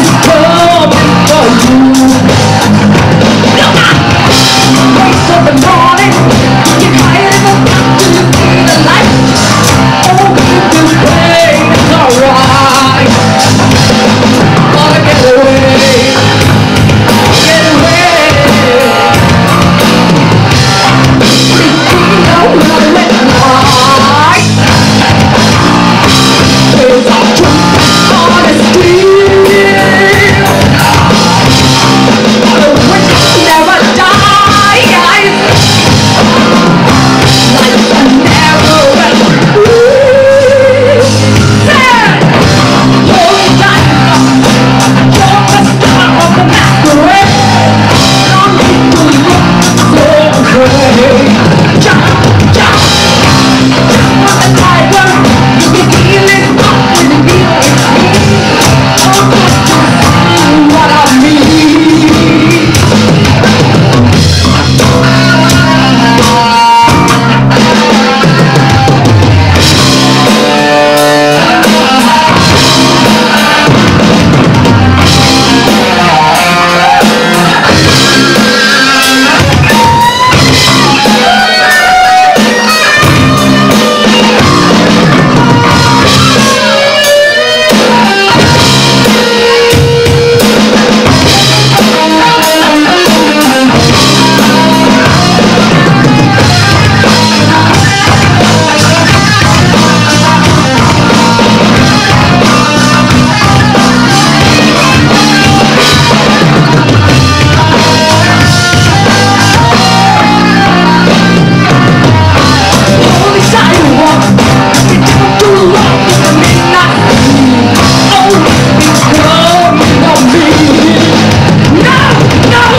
and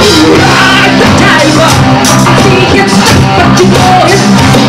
You are the type of I see him, but you know it.